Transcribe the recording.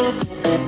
Yeah.